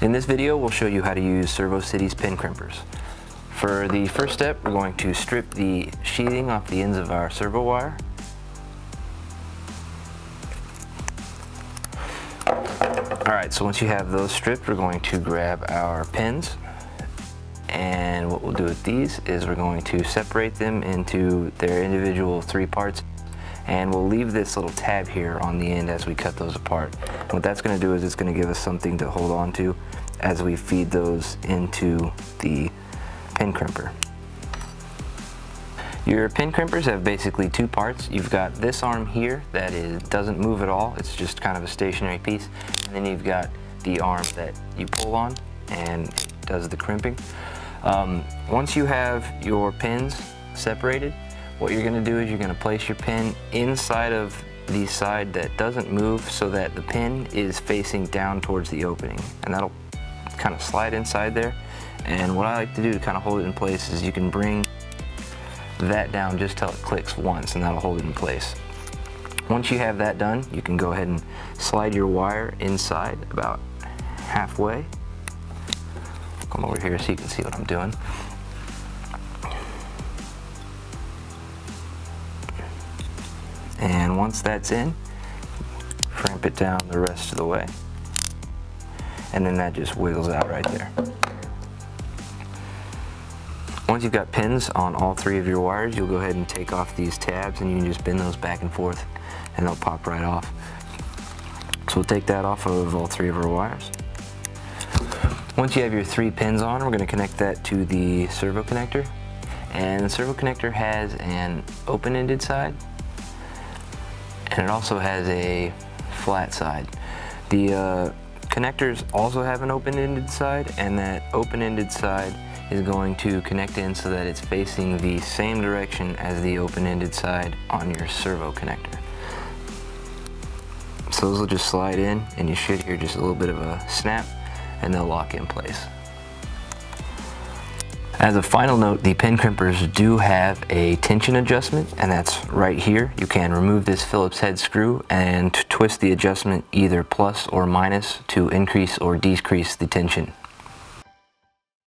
In this video, we'll show you how to use ServoCity's pin crimpers. For the first step, we're going to strip the sheathing off the ends of our servo wire. Alright, so once you have those stripped, we're going to grab our pins. And what we'll do with these is we're going to separate them into their individual three parts and we'll leave this little tab here on the end as we cut those apart. What that's going to do is it's going to give us something to hold on to as we feed those into the pin crimper. Your pin crimpers have basically two parts. You've got this arm here that is, doesn't move at all. It's just kind of a stationary piece. And then you've got the arm that you pull on and does the crimping. Um, once you have your pins separated, what you're gonna do is you're gonna place your pin inside of the side that doesn't move so that the pin is facing down towards the opening. And that'll kind of slide inside there. And what I like to do to kind of hold it in place is you can bring that down just till it clicks once and that'll hold it in place. Once you have that done, you can go ahead and slide your wire inside about halfway. Come over here so you can see what I'm doing. Once that's in, crimp it down the rest of the way. And then that just wiggles out right there. Once you've got pins on all three of your wires, you'll go ahead and take off these tabs and you can just bend those back and forth and they'll pop right off. So we'll take that off of all three of our wires. Once you have your three pins on, we're going to connect that to the servo connector. And the servo connector has an open-ended side and it also has a flat side. The uh, connectors also have an open-ended side and that open-ended side is going to connect in so that it's facing the same direction as the open-ended side on your servo connector. So those will just slide in and you should hear just a little bit of a snap and they'll lock in place. As a final note, the pin crimpers do have a tension adjustment and that's right here. You can remove this Phillips head screw and twist the adjustment either plus or minus to increase or decrease the tension.